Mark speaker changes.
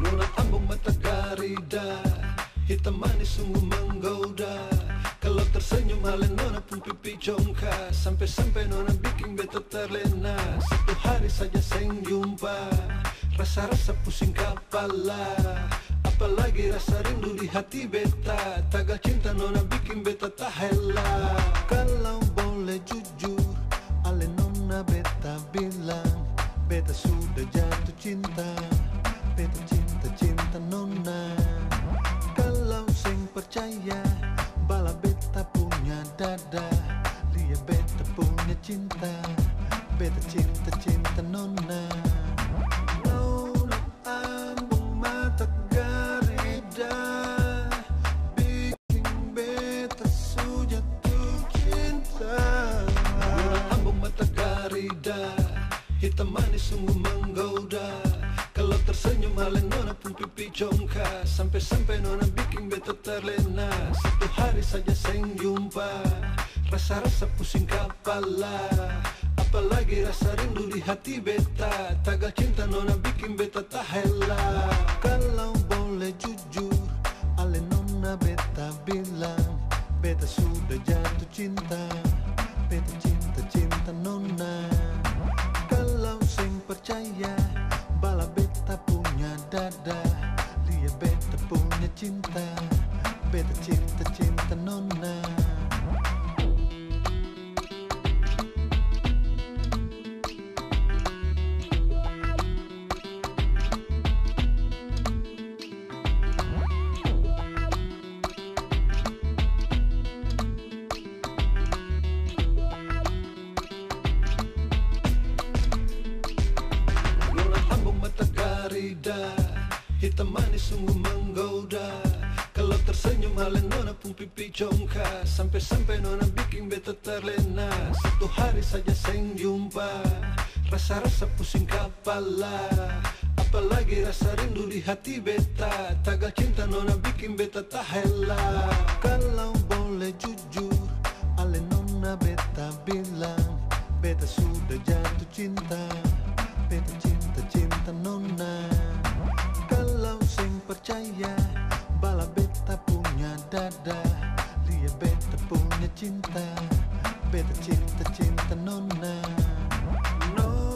Speaker 1: Nona ambung mata garida Hitam manis sungguh menggoda. Kalau tersenyum halen nona pun pipi congkak. Sampai-sampai nona bikin beta terlena. Satu hari saja seng jumpa. Rasa-rasa pusing kepala. Apalagi rasa rindu di hati beta. Tagal cinta nona bikin beta tak hela. Kalau boleh jujur Ale nona beta bilang Beta sudah jatuh cinta. Beta cinta cinta nona percaya Bala beta punya dada Lia beta punya cinta Beta cinta cinta nona Nona ambung mata garida Bikin beta su jatuh cinta. Nona ambung mata garida Hitam manis sungguh menggoda tersenyum halen nona pun pipi congkak Sampai-sampai nona bikin beta terlena Satu hari saja seng jumpa. Rasa-rasa pusing kepala. Apalagi rasa rindu di hati beta. Tagal cinta nona bikin beta tak hela. Kalau boleh jujur Ale nona beta bilang Beta sudah jatuh cinta. Beta cinta cinta nona. Kalau sing percaya Bala beta cinta Beta cinta cinta nona. Hitam manis sungguh pipi congkak Sampai-sampai nona bikin beta terlena Satu hari saja seng jumpa. Rasa-rasa pusing kepala. Apalagi rasa rindu di hati beta. Tagal cinta nona bikin beta tak hela. Kalau boleh jujur Ale nona beta bilang Beta sudah jatuh cinta. Beta cinta dada Lia beta punya cinta Beta cinta cinta nona. Nona